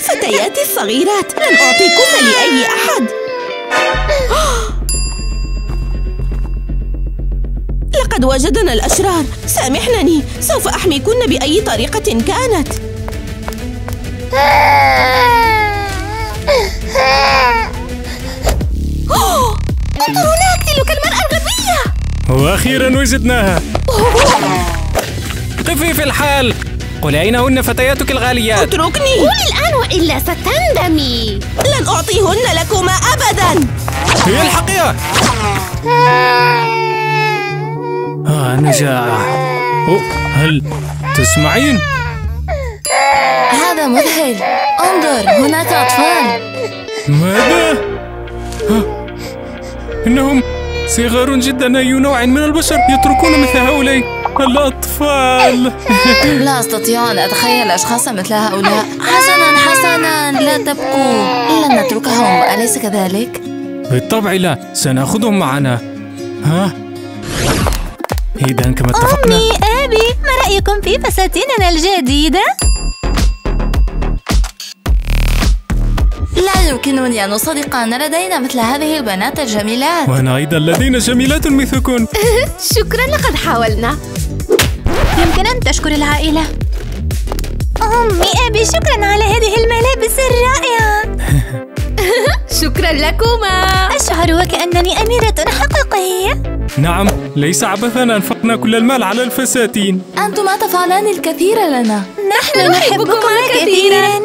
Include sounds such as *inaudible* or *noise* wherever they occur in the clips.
فتياتي الصغيرات. لن أعطيكن لأي أحد. لقد وجدنا الأشرار. سامحنني. سوف أحميكن بأي طريقة كانت. انظرونا أقتلك المرأة الغبية. وأخيرا وجدناها. قفي في الحال. قل أين هن فتياتك الغاليات؟ اتركني. قولي الآن وإلا ستندمي. لن أعطيهن لكما أبدا. هي الحقيقة. آه أنا جائع أوه، هل تسمعين؟ هذا مذهل. انظر هناك أطفال. ماذا؟ ها، إنهم صغار جدا أي نوع من البشر يتركون مثل هؤلاء. الأطفال. *laughs* لا أستطيع أن أتخيل أشخاصا مثل هؤلاء. حسنا حسنا لا تبكوا. لن نتركهم. أليس كذلك؟ بالطبع لا. سنأخذهم معنا. ها؟ إذا كما اتفقنا. أمي أبي ما رأيكم في فساتيننا الجديدة؟ لا يمكنني أن أصدق أن لدينا مثل هذه البنات الجميلات. وأنا أيضا لدينا جميلات مثلكن. *laughs* شكرا لقد حاولنا. يمكن أن تشكر العائلة. أمي أبي شكرا على هذه الملابس الرائعة. *laughs* شكرا لكما. أشعر وكأنني أميرة حقيقية. نعم ليس عبثا أنفقنا كل المال على الفساتين. أنتما تفعلان الكثير لنا. نحن نحبكما كثيرا.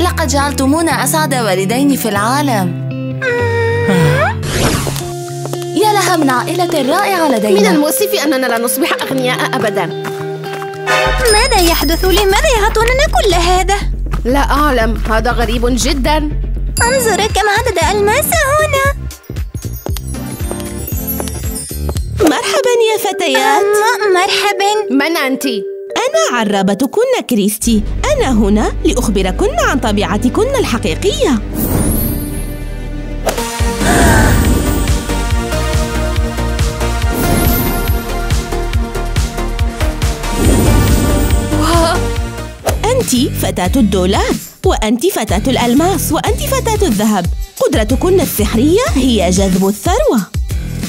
لقد جعلتمونا أسعد والدين في العالم. يا لها من عائلة رائعة من لدينا المؤسف أننا لا نصبح أغنياء أبدا. ماذا يحدث لماذا يعطوننا كل هذا؟ لا أعلم. هذا غريب جدا. انظر كم عدد ألماس هنا. مرحبا يا فتيات. مرحبا. من أنت؟ أنا عرابتكن كريستي. أنا هنا لأخبركن عن طبيعتكن الحقيقية. أنت فتاة الدولار وأنت فتاة الألماس وأنت فتاة الذهب. قدرتكن السحرية هي جذب الثروة.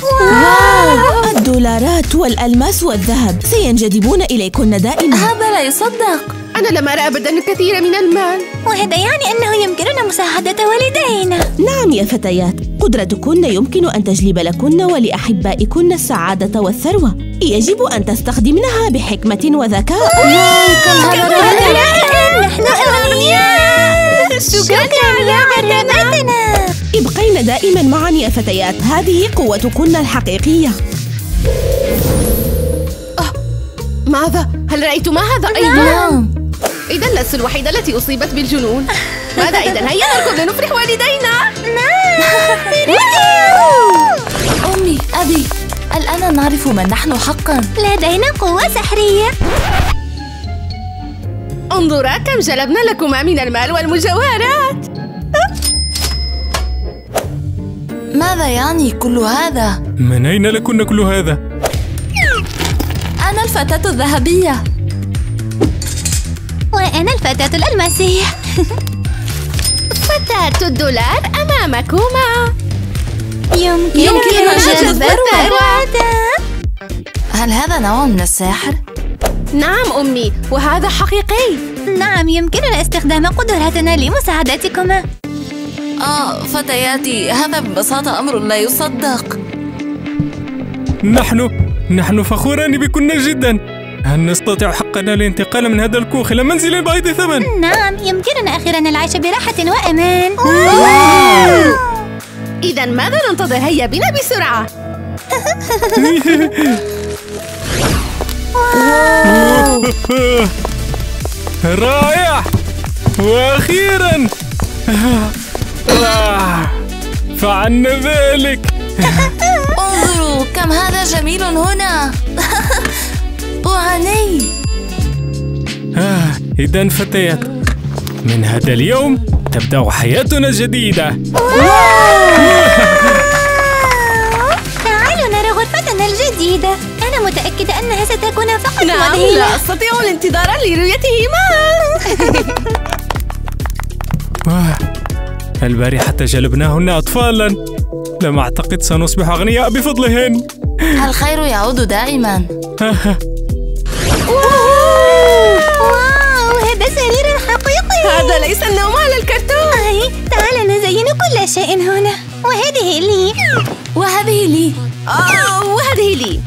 واو! الدولارات والألماس والذهب سينجذبون إليكن دائما. هذا لا يصدق. أنا لم أرى أبدا الكثير من المال. وهذا يعني أنه يمكننا مساعدة والدينا. نعم يا فتيات. قدرتكن يمكن أن تجلب لكن ولأحبائكن السعادة والثروة. يجب أن تستخدمنها بحكمة وذكاء. نحن أغنياء شكرا يا عربتنا ابقين دائما معا يا فتيات. هذه قوتكن الحقيقية. ماذا؟ هل رأيتما هذا أيضا؟ نعم. إذا لست الوحيدة التي أصيبت بالجنون. ماذا إذا؟ هيا نركض لنفرح والدينا. أمي أبي الآن نعرف من نحن حقا. لدينا قوة سحرية. انظرا كم جلبنا لكما من المال والمجوهرات. ماذا يعني كل هذا؟ من أين لكن كل هذا؟ أنا الفتاة الذهبية. وأنا الفتاة الألماسية فتاة الدولار أمامكما. يمكن يمكننا جذب الثروة هل هذا نوع من السحر؟ نعم أمي وهذا حقيقي. نعم يمكننا استخدام قدراتنا لمساعدتكما. آه فتياتي هذا ببساطة أمر لا يصدق. نحن نحن فخوران بكن جدا. هل نستطيع حقنا الانتقال من هذا الكوخ إلى منزل بعيد الثمن؟ نعم يمكننا أخيرا العيش براحة وأمان. إذا ماذا ننتظر؟ هيا بنا بسرعة. رائع! وأخيرا! فعلنا ذلك. *laughs* انظروا كم هذا جميل هنا. *laughs* وغني آه، إذا فتيات من هذا اليوم تبدأ حياتنا الجديدة. *laughs* تعالوا نرى غرفتنا الجديدة. أنا متأكدة أنها ستكون فقط نعم مذهلة لا أستطيع الانتظار لرؤيتهما. *laughs* البارحة جلبناهن أطفالا. لم أعتقد سنصبح أغنياء بفضلهن. الخير يعود دائما. *laughs* واو! هذا سرير حقيقي. هذا ليس النوم على الكرتون. أي تعال نزين كل شيء هنا. وهذه لي. وهذه لي. آه وهذه لي.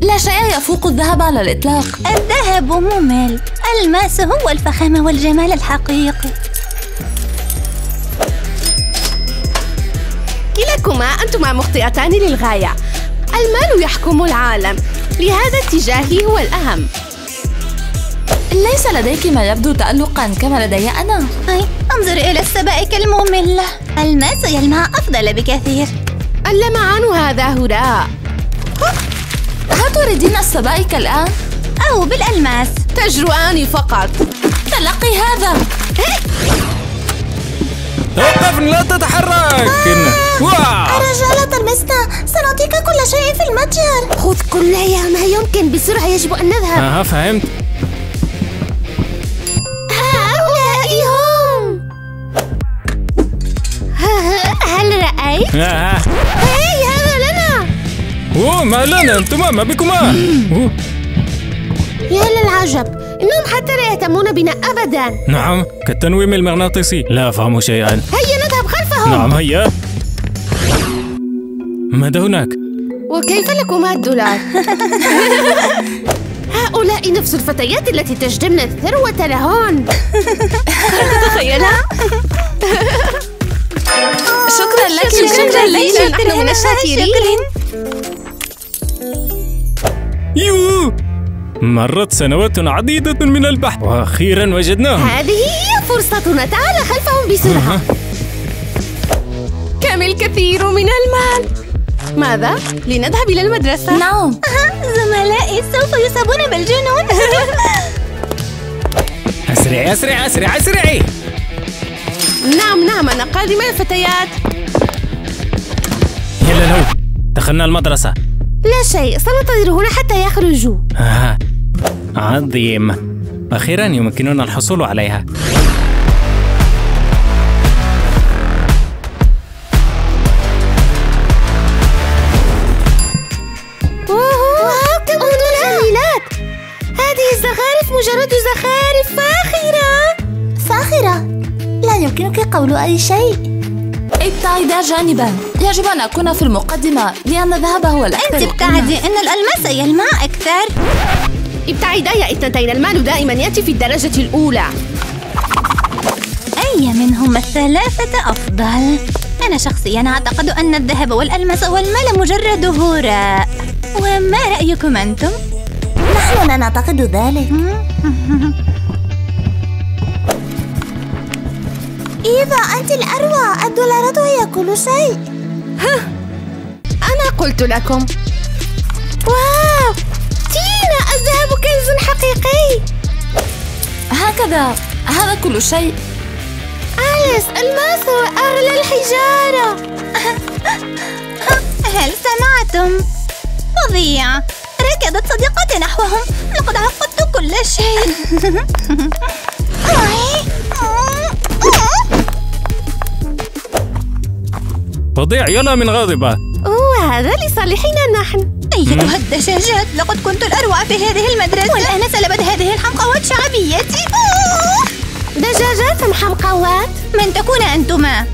لا شيء يفوق الذهب على الإطلاق. الذهب ممل. الماس هو الفخامة والجمال الحقيقي. كلاكما أنتما مخطئتان للغاية. المال يحكم العالم. لهذا اتجاهي هو الأهم. ليس لديك ما يبدو تألقا كما لدي أنا. أي انظر إلى السبائك المملة. الماس يلمع أفضل بكثير. اللمعان هذا هراء هل تريدين السبائك الآن؟ أو بالألماس. تجرؤان فقط. تلقي هذا. توقفن لا تتحرك. واو! رجالة المسنا سنعطيك كل شيء في المتجر. خذ كل ما يمكن بسرعة يجب أن نذهب. آه فهمت. هؤلاء هم. هل رأيت؟ هاي هذا لنا. أوه ما لنا أنتما ما بكما. يا للعجب إنهم حتى لا يهتمون بنا أبدا. نعم كالتنويم المغناطيسي. لا أفهم شيئا. هيا نذهب خلفهم. نعم هيا. ماذا هناك؟ وكيف لكما الدولار؟ *laughs* هؤلاء نفس الفتيات التي تجدمن الثروة لهن تتخيلها؟ *laughs* شكرا لك شكراً لك. نحن من الشاكرين. يو مرت سنوات عديدة من البحث وأخيرا وجدناهم هذه هي فرصتنا تعال خلفهم بسرعة كم الكثير من المال ماذا؟ لنذهب إلى المدرسة. نعم. زملائي سوف يصابون بالجنون. *laughs* أسرعي أسرعي أسرعي أسرعي. نعم نعم أنا قادمة يا فتيات. يلا لو دخلنا المدرسة. لا شيء سننتظر هنا حتى يخرجوا. آه. عظيم. أخيرا يمكننا الحصول عليها. قول أي شيء. ابتعدا جانبا. يجب أن أكون في المقدمة. لأن الذهب هو الأكثر أنت ابتعدي إن الألماس يلمع أكثر. ابتعدا يا إثنتين. المال دائما يأتي في الدرجة الأولى. أي منهما الثلاثة أفضل؟ أنا شخصيا أعتقد أن الذهب والألماس والمال مجرد هراء. وما رأيكم أنتم؟ نحن لا نعتقد ذلك. *laughs* إيفا أنت الأروع الدولارات هي كل شيء. أنا قلت لكم. واو! تينا الذهب كنز حقيقي. هكذا. هذا كل شيء. أليس الماس أغلى الحجارة. هل سمعتم؟ فظيع. ركضت صديقتي نحوهم. لقد عقدت كل شيء. *laughs* فظيع يلا من غاضبة. أوه هذا لصالحنا نحن أيتها الدجاجات لقد كنت الأروع في هذه المدرسة. والآن سلبت هذه الحمقوات شعبيتي. دجاجات حمقوات. من تكون أنتما؟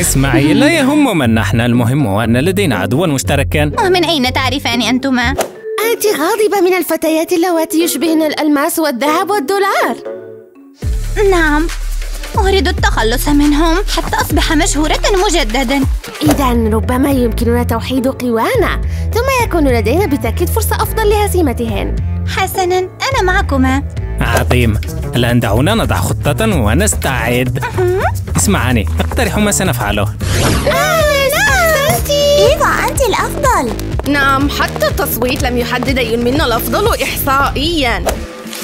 اسمعي لا يهم من نحن المهم هو أن لدينا عدوا مشتركا ومن أين تعرفان أنتما؟ أنت غاضبة من الفتيات اللواتي يشبهن الألماس والذهب والدولار. نعم. أريد التخلص منهم حتى أصبح مشهورة مجددا. إذا ربما يمكننا توحيد قوانا ثم يكون لدينا بالتأكيد فرصة أفضل لهزيمتهن. حسنا أنا معكما. عظيم. الآن دعونا نضع خطة ونستعد. اسمعاني اقترحوا ما سنفعله. إيفا أنت الأفضل. نعم حتى التصويت لم يحدد أي منا الأفضل إحصائيا.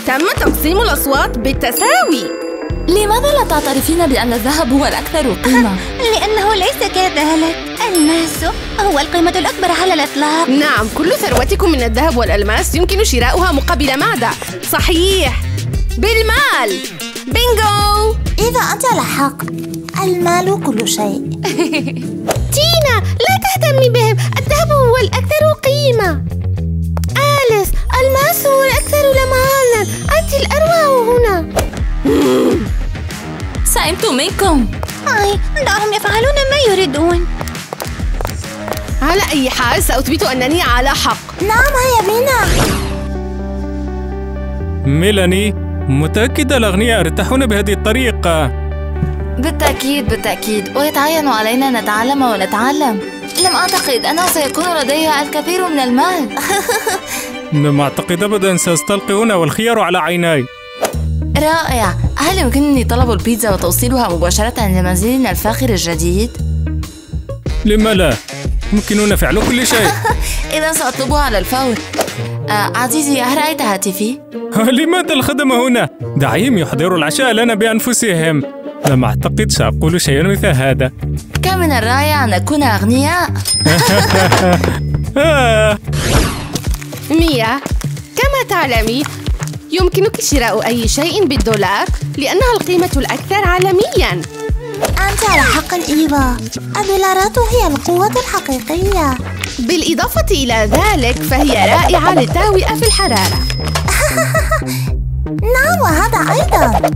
تم تقسيم الأصوات بالتساوي. لماذا لا تعترفين بأن الذهب هو الأكثر قيمة؟ *laughs* لأنه ليس كذلك. الماس هو القيمة الأكبر على الإطلاق. نعم كل ثروتكم من الذهب والألماس يمكن شراؤها مقابل ماذا؟ صحيح. بالمال. بينغو إذا أنت على حق. المال كل شيء. *laughs* تينا لا تهتمي بهم. الذهب هو الأكثر قيمة. آليس الماس هو الأكثر لمعانا أنت الأروع هنا. *laughs* سئمت منكم أي دعهم يفعلون ما يريدون. على أي حال سأثبت أنني على حق. نعم هيا بنا ميلاني متأكدة الأغنياء يرتاحون بهذه الطريقة. بالتأكيد بالتأكيد. ويتعين علينا نتعلم ونتعلم. لم أعتقد أنه سيكون لدي الكثير من المال. *laughs* لم أعتقد أبدا سأستلقي هنا والخيار على عيناي. رائع هل يمكنني طلب البيتزا وتوصيلها مباشرة لمنزلنا الفاخر الجديد؟ لما لا؟ يمكننا فعل كل شيء *laughs* إذا سأطلبها على الفور آه عزيزي هل رأيت هاتفي؟ لماذا الخدم هنا؟ دعيهم يحضروا العشاء لنا بأنفسهم لم أعتقد سأقول شيئا مثل هذا كم من الرائع أن نكون أغنياء *laughs* *laughs* آه. ميا كما تعلمين يمكنك شراء أي شيء بالدولار لأنها القيمة الأكثر عالميا. أنت على حق إيفا الدولارات هي القوة الحقيقية. بالإضافة إلى ذلك فهي رائعة للتهوئة في الحرارة. *laughs* نعم وهذا أيضا.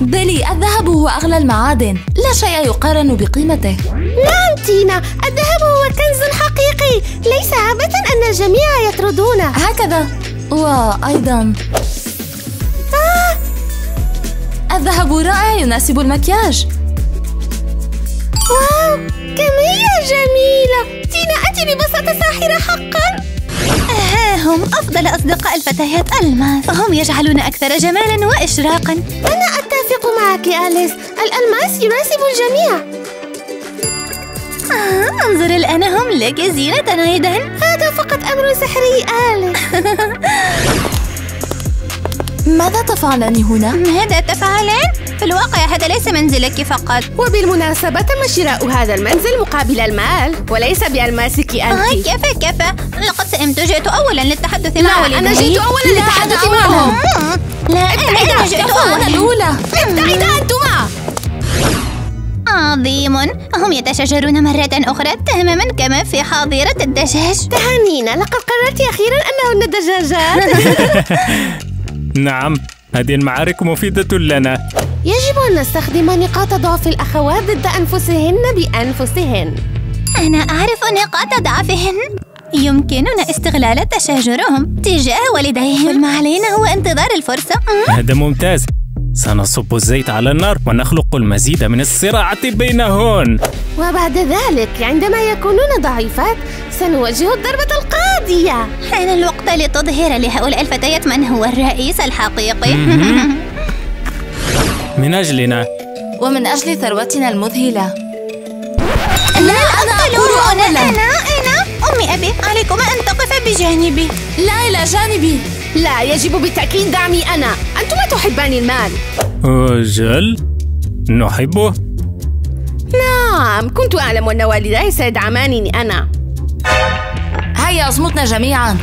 بلي الذهب هو أغلى المعادن. لا شيء يقارن بقيمته. نعم تينا. الذهب هو كنز حقيقي. ليس عبثا أن الجميع يطردونه. هكذا. وأيضا الذهب رائع يناسب المكياج. واو كم هي جميلة. تينا أنت ببساطة ساحرة حقا. ها هم أفضل أصدقاء الفتيات ألماس. هم يجعلون أكثر جمالا وإشراقا. أنا أتفق معك أليس. الألماس يناسب الجميع. آه انظر الآن هم لك زينة أيضا هذا فقط أمر سحري أليس *laughs* ماذا تفعلان هنا؟ ماذا تفعلين؟ في الواقع هذا ليس منزلك فقط. وبالمناسبة تم شراء هذا المنزل مقابل المال وليس بألماسك آه أنت كفى كفى لقد سئمت جئت أولا للتحدث مع لا أنا جئت أولا للتحدث معهم. آه، لا أنا, أنا جئت أولا. الأولى. ابتعدا أنتما. عظيم. هم يتشاجرون مرة أخرى تماما كما في حظيرة الدجاج. تهانينا لقد قررت أخيرا أنهن دجاجات *laughs* نعم هذه المعارك مفيدة لنا. يجب أن نستخدم نقاط ضعف الأخوات ضد أنفسهن بأنفسهن. أنا أعرف نقاط ضعفهن. يمكننا استغلال تشاجرهم تجاه والديهم. كل ما علينا هو انتظار الفرصة؟ هذا ممتاز. سنصب الزيت على النار ونخلق المزيد من الصراعات بينهن. وبعد ذلك عندما يكونون ضعيفات سنواجه الضربة القاضية. حان الوقت لتظهر لهؤلاء الفتيات من هو الرئيس الحقيقي؟ من أجلنا. ومن أجل ثروتنا المذهلة. لا أقتلوا أنا أنا أنا أمي أبي عليكما أن تقف بجانبي. لا إلى جانبي. لا يجب بالتأكيد دعمي أنا. أنتما تحبان المال. أجل نحبه. نعم كنت أعلم أن والداي سيدعمانني أنا. هيا اصمتنا جميعا.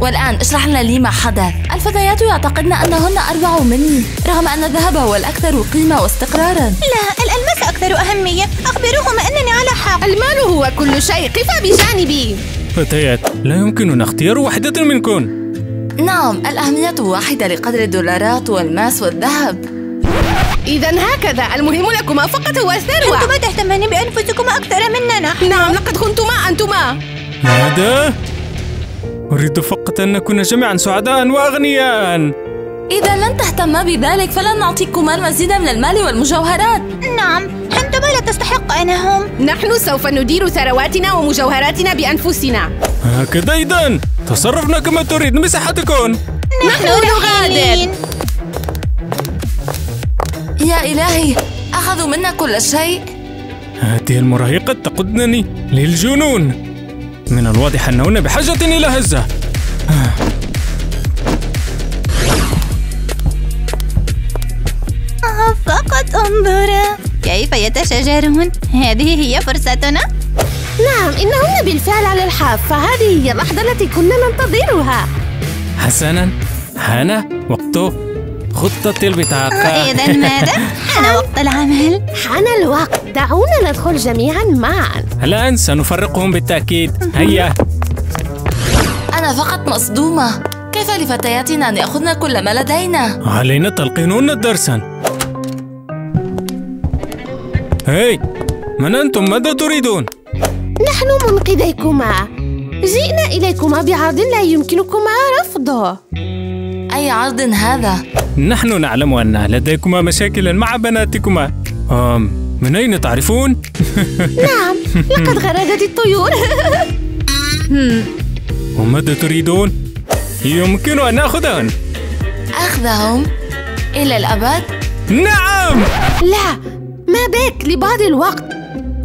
والآن اشرح لنا لي ما حدث. الفتيات يعتقدن أنهن أروع مني رغم أن الذهب هو الأكثر قيمة واستقرارا. لا الألماس أكثر أهمية. أخبروهما أنني على حق. المال هو كل شيء. قفا بجانبي. فتيات لا يمكننا اختيار واحدة منكن. نعم الأهمية واحدة لقدر الدولارات والماس والذهب. إذا هكذا المهم لكما فقط هو الثروة أنتما تهتمان بأنفسكما أكثر منا نحن نعم لقد خنتما أنتما. ماذا؟ أريد فقط أن نكون جميعا سعداء وأغنياء. إذا لن تهتما بذلك فلن نعطيكما المزيد من المال والمجوهرات. نعم أنتما لا تستحقانهم نحن سوف ندير ثرواتنا ومجوهراتنا بأنفسنا. هكذا إذا. تصرفنا كما تريد بصحتكم. نحن نغادر. يا إلهي أخذوا منا كل شيء. هذه المراهقة تقودنني للجنون. من الواضح أنهن بحاجة إلى هزة. فقط انظرا. كيف يتشاجرون هذه هي فرصتنا. نعم إنهن بالفعل على الحاف فهذه هي اللحظة التي كنا ننتظرها. حسنا حان وقته خطة البطاقة. إذا *laughs* ماذا؟ حان وقت العمل. حان الوقت دعونا ندخل جميعا معا. الآن سنفرقهم بالتأكيد. هيا. أنا فقط مصدومة. كيف لفتياتنا أن يأخذن كل ما لدينا؟ علينا تلقينهن درسا. هاي من أنتم ماذا تريدون؟ نحن منقذيكما جئنا إليكما بعرض لا يمكنكما رفضه أي عرض هذا؟ نحن نعلم أن لديكما مشاكل مع بناتكما أم من أين تعرفون؟ *laughs* نعم لقد غردت الطيور *laughs* وماذا تريدون؟ يمكن أن نأخذهن أخذهم إلى الأبد؟ نعم لا ما بك لبعض الوقت.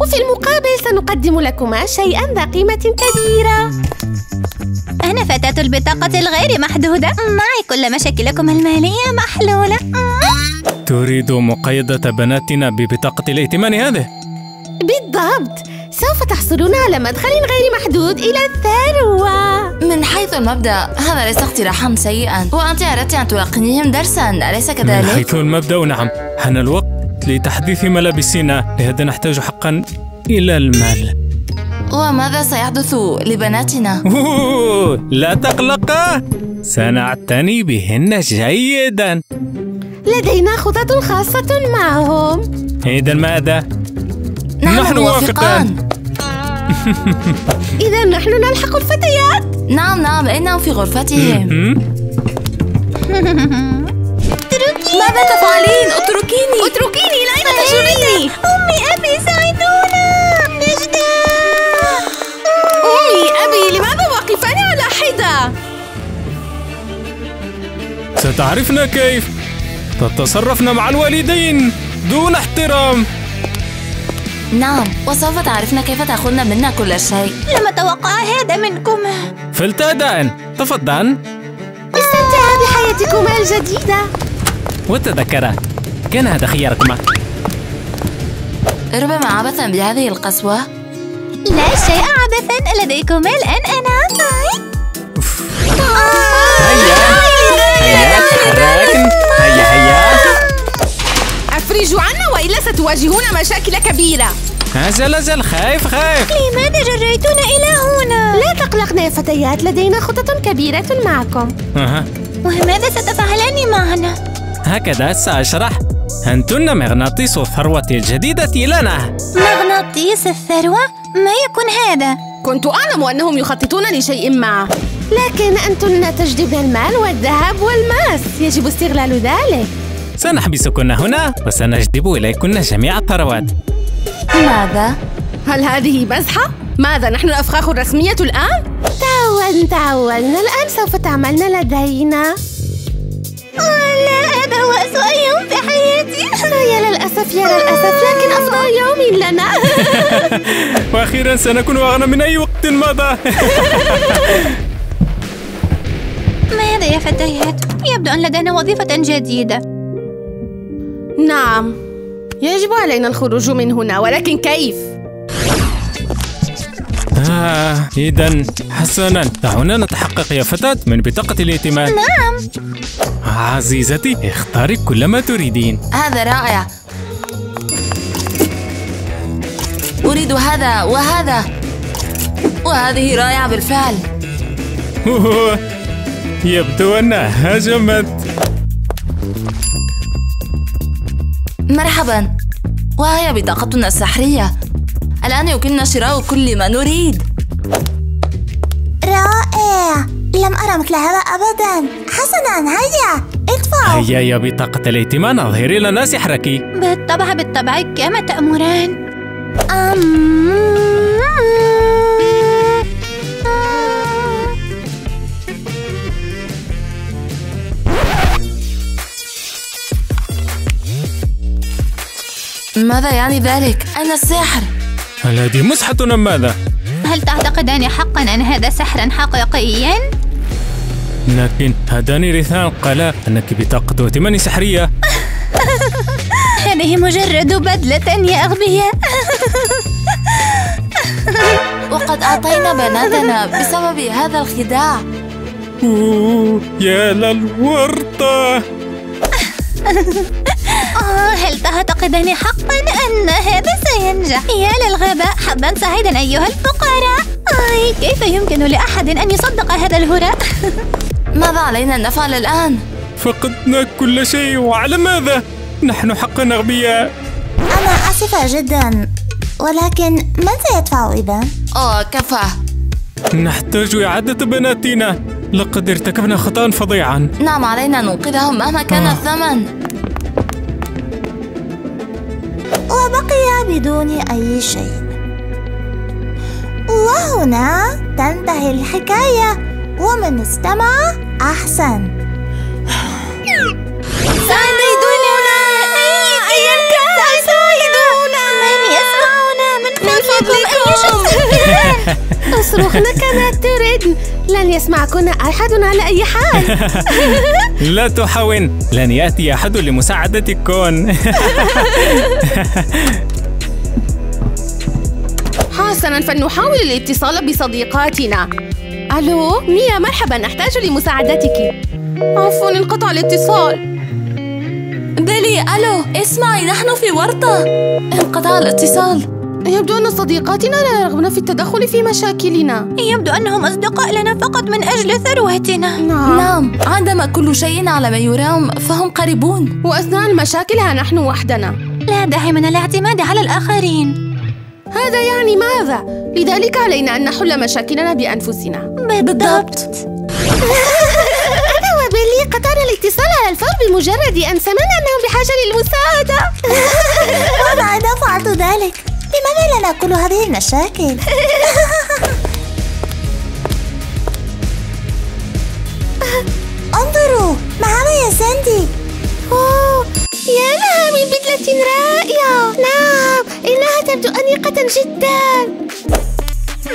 وفي المقابل سنقدم لكما شيئا ذا قيمة كبيرة. أنا فتاة البطاقة الغير محدودة. معي كل مشاكلكم المالية محلولة. تريد مقايضة بناتنا ببطاقة الائتمان هذه؟ بالضبط. سوف تحصلون على مدخل غير محدود إلى الثروة. من حيث المبدأ هذا ليس اقتراحا سيئا. وأنت أردت أن تلقنيهم درسا أليس من كذلك؟ حيث المبدأ نعم. حان الوقت. لتحديث ملابسنا. لهذا نحتاج حقا إلى المال. وماذا سيحدث لبناتنا؟ أوه، لا تقلقا سنعتني بهن جيدا. لدينا خطط خاصة معهم. إذا ماذا؟ نحن نحن موافقان. *laughs* إذا نحن نلحق الفتيات. نعم نعم إنهم في غرفتهم. هم؟ *laughs* ماذا تفعلين؟ اتركيني. اتركيني لا تشردني أمي أبي ساعدونا. نجدة. أمي أبي لماذا واقفان على حدة؟ ستعرفن كيف. تتصرفن مع الوالدين دون احترام. نعم وسوف تعرفن كيف تأخذن منا كل شيء. لم أتوقع هذا منكما فلتأدان تفضلن استمتعا بحياتكما الجديدة. وتذكرا كان هذا خياركما. ربما عبثا بهذه القسوة. لا شيء عبثا لديكما الآن أنا هيا. هيا. تحركن هيا هيا. أفرجوا عنا وإلا ستواجهون مشاكل كبيرة. أجل أجل خايف خايف. لماذا جريتونا إلى هنا؟ لا تقلقنا يا فتيات لدينا خطط كبيرة معكم. أها. وماذا ستفعلان معنا؟ هكذا سأشرح أنتن مغناطيس الثروة الجديدة لنا مغناطيس الثروة؟ ما يكون هذا؟ كنت أعلم أنهم يخططون لشيء ما لكن أنتن تجذبن المال والذهب والماس يجب استغلال ذلك سنحبسكن هنا وسنجذب إليكن جميع الثروات ماذا؟ هل هذه مزحة؟ ماذا نحن الأفخاخ الرسمية الآن؟ تعودنا تعودنا الآن سوف تعملن لدينا لا هذا هو أسوأ يوم في حياتي يا للأسف يا للأسف لكن أفضل. *laughs* يوم لنا. *laughs* وأخيرا سنكون أغنى من أي وقت مضى. *laughs* ماذا يا فتيات؟ يبدو أن لدينا وظيفة جديدة. نعم. يجب علينا الخروج من هنا ولكن كيف؟ آه إذا حسنا. دعونا نتحقق يا فتاة من بطاقة الائتمان نعم. عزيزتي اختاري كل ما تريدين. هذا رائع. أريد هذا وهذا. وهذه رائعة بالفعل. يبدو أنها هجمت. مرحبا. وهي بطاقتنا السحرية. الآن يمكننا شراء كل ما نريد. رائع لم أرى مثل هذا أبدا حسنا هيا ادفعوا هيا يا بطاقة الائتمان أظهري لنا سحرك بالطبع بالطبع كما تأمران أم... ماذا يعني ذلك؟ أين السحر؟ هل هذه مسحة أم ماذا؟ هل تعتقدان حقا أن هذا سحرا حقيقيا؟ لكن هذان رثان قالا أنك بطاقة ائتمان سحرية. *laughs* هذه مجرد بدلة يا أغبياء. *laughs* وقد أعطينا بناتنا بسبب هذا الخداع. أوه، يا للورطة. *laughs* هل تعتقدان حقا أن هذا سينجح؟ يا للغباء حظا سعيدا أيها الفقراء آي كيف يمكن لأحد أن يصدق هذا الهراء؟ *laughs* ماذا علينا أن نفعل الآن؟ فقدنا كل شيء وعلى ماذا؟ نحن حقا أغبياء أنا آسفة جدا ولكن من سيدفع إذا؟ أوه كفى نحتاج إعادة بناتنا لقد ارتكبنا خطأ فظيعا نعم علينا أن ننقذهم مهما كان آه. الثمن بدون أي شيء. وهنا تنتهي الحكاية. ومن استمع أحسن. ساعدونا أيا كان ساعدونا من يسمعنا من فضلكم. أي شخص *laughs* اصرخن كما تريدن لن يسمعكن أحد على أي حال. *laughs* لا تحاول. لن يأتي أحد لمساعدتكم *laughs* حسنا فلنحاول الاتصال بصديقاتنا. ألو؟ ميا مرحبا. أحتاج لمساعدتك. عفوا انقطع الاتصال. بيلي ألو؟ اسمعي نحن في ورطة. انقطع الاتصال. يبدو أن صديقاتنا لا يرغبن في التدخل في مشاكلنا. يبدو أنهم أصدقاء لنا فقط من أجل ثروتنا. نعم. نعم. عندما كل شيء على ما يرام فهم قريبون. وأثناء المشاكل ها نحن وحدنا. لا داعي من الاعتماد على الآخرين. هذا يعني ماذا؟ لذلك علينا أن نحل مشاكلنا بأنفسنا. بالضبط. *laughs* أنا وبيلي قطعنا الاتصال على الفور بمجرد أن سمعنا أنهم بحاجة للمساعدة. *laughs* أيضا فعلت ذلك. لماذا لنا كل هذه المشاكل؟ *laughs* انظروا ما هذا يا ساندي؟ أوه. يا لها من بدلة رائعة نعم إنها تبدو أنيقة جدا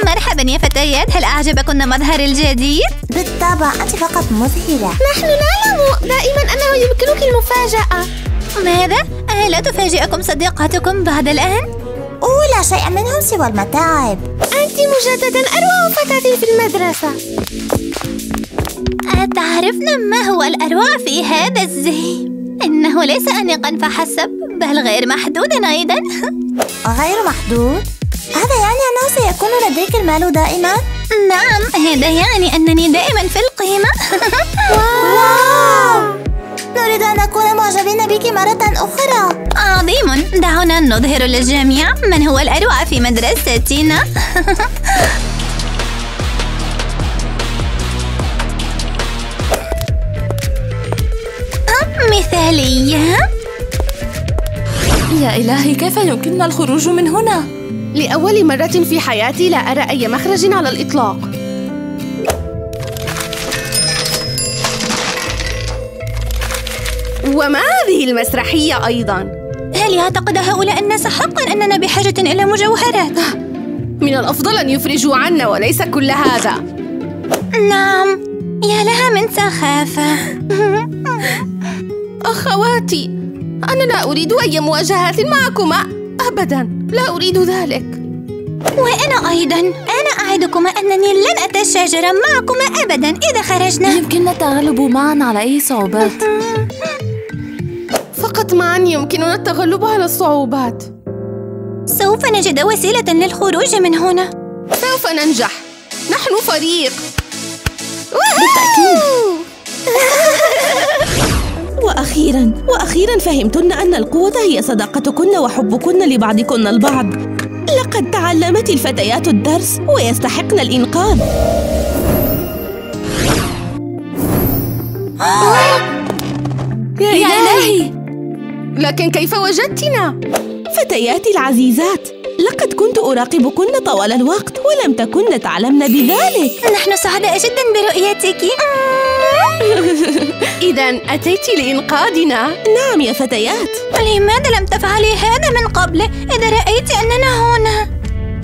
مرحبا يا فتيات هل أعجبكن مظهر الجديد؟ بالطبع أنت فقط مذهلة نحن نعلم دائما أنه يمكنك المفاجأة ماذا؟ ألا تفاجئكم صديقاتكم بعد الآن؟ أوه لا شيء منهم سوى المتاعب أنت مجددا أروع فتاة في المدرسة أتعرفن ما هو الأروع في هذا الزي؟ إنه ليس أنيقا فحسب بل غير محدود أيضا. *laughs* غير محدود؟ هذا يعني أنه سيكون لديك المال دائما؟ نعم هذا يعني أنني دائما في القيمة. *laughs* واو! نريد أن نكون معجبين بك مرة أخرى. عظيم. دعونا نظهر للجميع. من هو الأروع في مدرستنا؟ *laughs* مثالية يا إلهي كيف يمكننا الخروج من هنا؟ لأول مرة في حياتي لا أرى أي مخرج على الإطلاق وما هذه المسرحية أيضا؟ هل يعتقد هؤلاء الناس حقا أننا بحاجة إلى مجوهرات؟ من الأفضل أن يفرجوا عنا وليس كل هذا نعم يا لها من سخافة *laughs* أخواتي أنا لا أريد أي مواجهات معكما أبدا لا أريد ذلك. وأنا أيضا أنا أعدكما أنني لن أتشاجر معكما أبدا إذا خرجنا. يمكننا التغلب معا على أي صعوبات. فقط معا يمكننا التغلب على الصعوبات. سوف نجد وسيلة للخروج من هنا. سوف ننجح. نحن فريق. بالتأكيد. *laughs* وأخيرا وأخيرا فهمتن أن القوة هي صداقتكن وحبكن لبعضكن البعض. لقد تعلمت الفتيات الدرس ويستحقن الإنقاذ. يا يا إلهي! إلهي! لكن كيف وجدتنا؟ فتياتي العزيزات لقد كنت أراقبكن طوال الوقت ولم تكن تعلمن بذلك. نحن سعداء جدا برؤيتك. *laughs* إذا أتيت لإنقاذنا. نعم يا فتيات. لماذا لم تفعلي هذا من قبل؟ إذا رأيت أننا هنا؟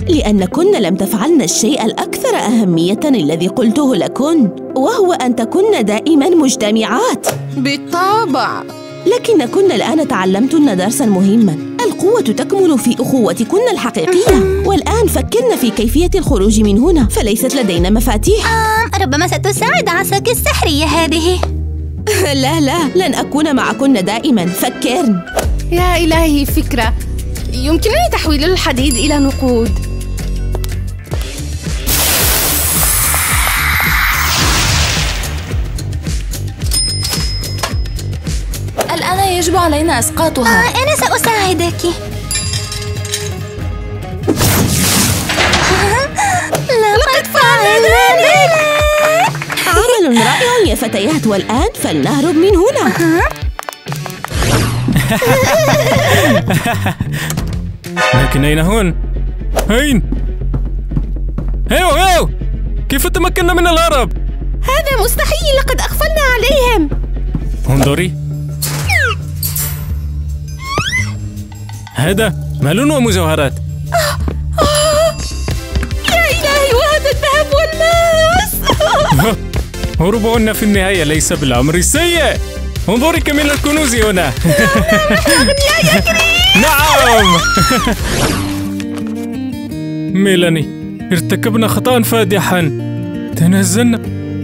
لأنكن لم تفعلن الشيء الأكثر أهمية الذي قلته لكن وهو أن تكن دائما مجتمعات. بالطبع. لكنكن الآن تعلمتن درسا مهما. القوة تكمن في أخوتكن الحقيقية. والآن فكرن في كيفية الخروج من هنا فليست لدينا مفاتيح. آم ربما ستساعد عصاك السحرية هذه. *laughs* لا لا لن أكون معكن دائما. فكرن. يا إلهي فكرة. يمكنني تحويل الحديد إلى نقود. الآن يجب علينا إسقاطها. آه أنا سأساعدك لقد فعلنا ذلك عمل رائع يا فتيات والآن فلنهرب من هنا *laughs* لكن أين هون؟ أين؟ هيو هيو كيف تمكنا من الهرب؟ هذا مستحيل لقد أغفلنا عليهم انظري هذا مال ومجوهرات. يا إلهي وهذا الذهب والماس. *laughs* هروبهن في النهاية ليس بالأمر السيء. انظري كم من الكنوز هنا. *laughs* نعم. *laughs* ميلاني ارتكبنا خطأ فادحا. تنازلنا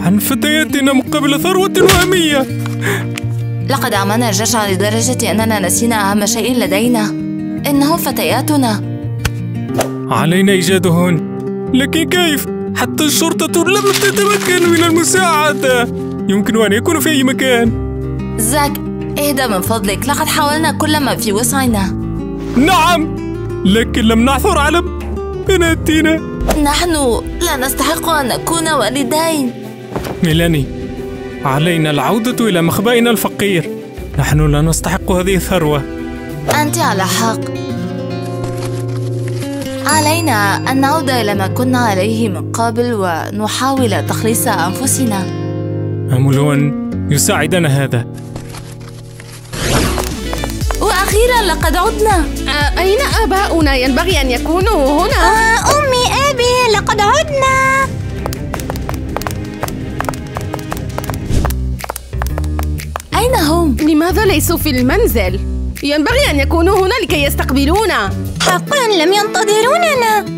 عن فتياتنا مقابل ثروة وهمية. لقد عملنا الجشع لدرجة أننا نسينا أهم شيء لدينا. إنهم فتياتنا. علينا إيجادهن. لكن كيف؟ حتى الشرطة لم تتمكن من المساعدة. يمكن أن يكونوا في أي مكان. زاك اهدى من فضلك. لقد حاولنا كل ما في وسعنا. نعم لكن لم نعثر على بناتنا. نحن لا نستحق أن نكون والدين. ميلاني علينا العودة إلى مخبأنا الفقير. نحن لا نستحق هذه الثروة. أنت على حق علينا أن نعود إلى ما كنا عليه من قبل ونحاول تخليص أنفسنا آمل أن يساعدنا هذا وأخيرا لقد عدنا آه، أين آباؤنا؟ ينبغي أن يكونوا هنا آه أمي أبي لقد عدنا أين هم؟ لماذا ليسوا في المنزل؟ ينبغي أن يكونوا هنا لكي يستقبلونا. حقا لم ينتظروننا.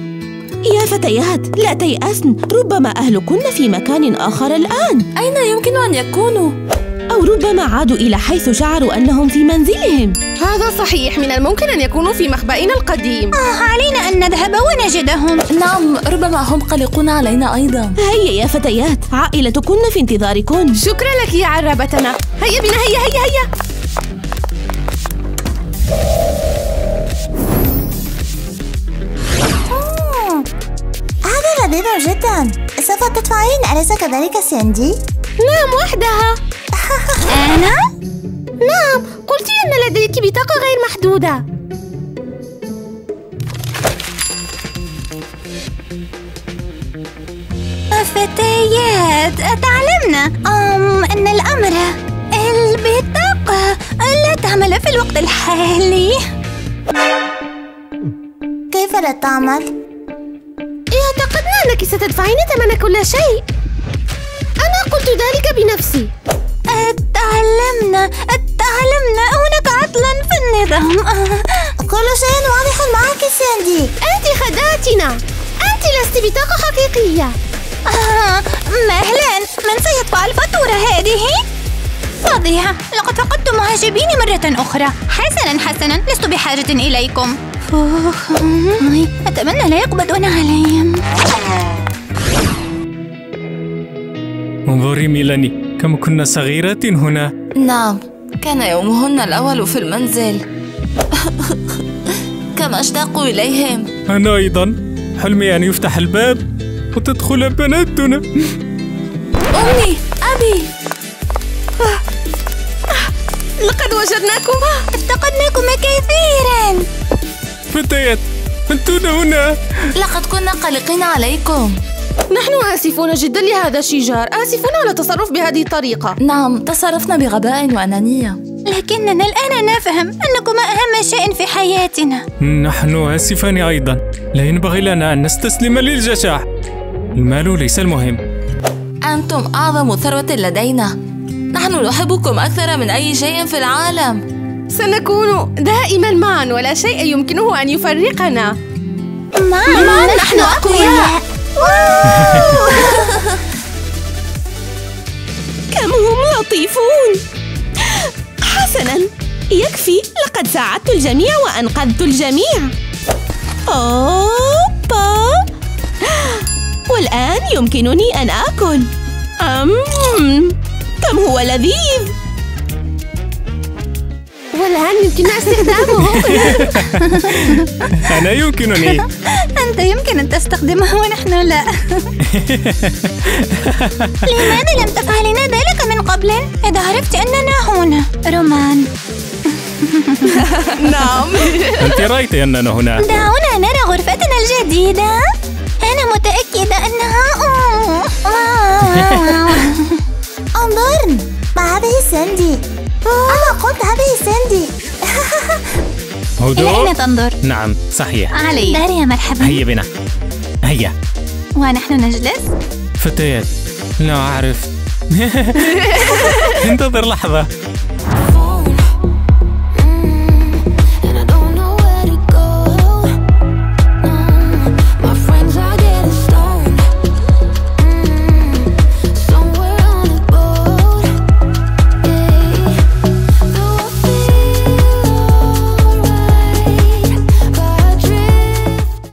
يا فتيات لا تيأسن. ربما أهلكن في مكان آخر الآن. أين يمكن أن يكونوا؟ أو ربما عادوا إلى حيث شعروا أنهم في منزلهم. هذا صحيح. من الممكن أن يكونوا في مخبأنا القديم. آه علينا أن نذهب ونجدهم. نعم ربما هم قلقون علينا أيضا. هيا يا فتيات عائلتكن في انتظاركن. شكرا لك يا عربتنا هيا بنا هيا هيا هيا. هذا لذيذ جدا. سوف تدفعين أليس كذلك ساندي؟ نعم وحدها. *laughs* أنا؟ نعم قلت أن لديك بطاقة غير محدودة. فتيات تعلمنا أم أن الأمر لا تعمل في الوقت الحالي. كيف لا تعمل؟ اعتقدنا أنك ستدفعين ثمن كل شيء. أنا قلت ذلك بنفسي. تعلمنا تعلمنا هناك عطلا في النظام. كل شيء واضح معك ساندي. أنت خدعتنا أنت لست بطاقة حقيقية. آه، مهلا من سيدفع الفاتورة هذه؟ فظيعة لقد فقدت معجبيني مرة أخرى. حسنا حسنا. لست بحاجة إليكم. أتمنى لا يقبضون علي انظري ميلاني كم كنا صغيرات هنا. نعم كان يومهن الأول في المنزل. كم أشتاق إليهم. أنا أيضا. حلمي أن يفتح الباب وتدخل بناتنا. أمي أبي. لقد وجدناكم. افتقدناكم كثيرا. فتيات أنتن هنا. لقد كنا قلقين عليكم. نحن آسفون جدا لهذا الشجار آسفون على التصرف بهذه الطريقة. نعم تصرفنا بغباء وأنانية. لكننا الآن نفهم أنكما أهم شيء في حياتنا. نحن آسفان أيضا. لا ينبغي لنا أن نستسلم للجشع المال ليس المهم. أنتم أعظم ثروة لدينا. نحن نحبكم أكثر من أي شيء في العالم. سنكون دائما معا ولا شيء يمكنه أن يفرقنا. معا. نحن أقوياء. كم هم لطيفون. حسنا. يكفي. لقد ساعدت الجميع وأنقذت الجميع. أوبا. والآن يمكنني أن آكل. أم كم هو لذيذ. والآن يمكننا استخدامه. *laughs* أنا يمكنني. أنت يمكن أن تستخدمه ونحن لا. *laughs* لماذا لم تفعلين ذلك من قبل؟ إذا عرفت أننا هنا. رومان. *laughs* نعم. أنت رأيت أننا هنا. دعونا نرى غرفتنا الجديدة. أنا متأكدة أنها انظرن ما هذه ساندي؟ أنا قلت هذه ساندي. هدوء؟ تنظر؟ نعم صحيح. علي. داريا مرحبا. هيا بنا. هيا. ونحن نجلس. فتيات لا أعرف. *laughs* انتظر لحظة.